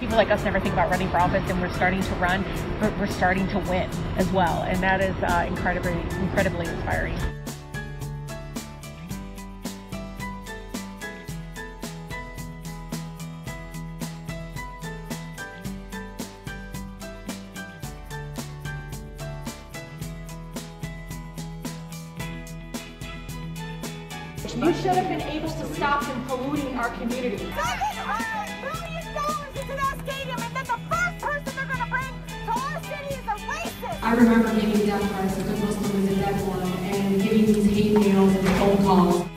People like us never think about running for office, and we're starting to run. We're, we're starting to win as well, and that is uh, incredibly, incredibly inspiring. You should have been able to stop him polluting our community. The. I remember getting death threats the Muslim was a dead one and getting these hate mails and phone calls.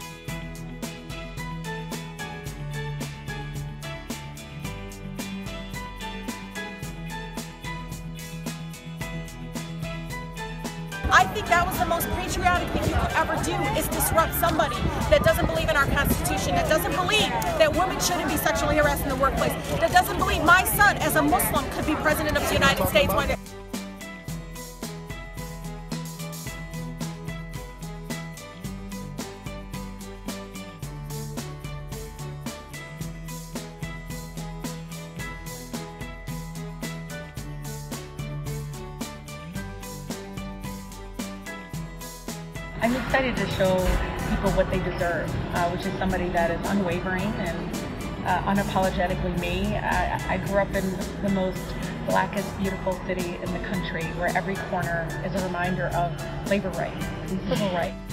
I think that was the most patriotic thing you could ever do is disrupt somebody that doesn't believe in our Constitution, that doesn't believe that women shouldn't be sexually harassed in the workplace, that doesn't believe my son as a Muslim could be president of the United States one day. I'm excited to show people what they deserve, uh, which is somebody that is unwavering and uh, unapologetically me. I, I grew up in the most blackest, beautiful city in the country where every corner is a reminder of labor rights and civil rights.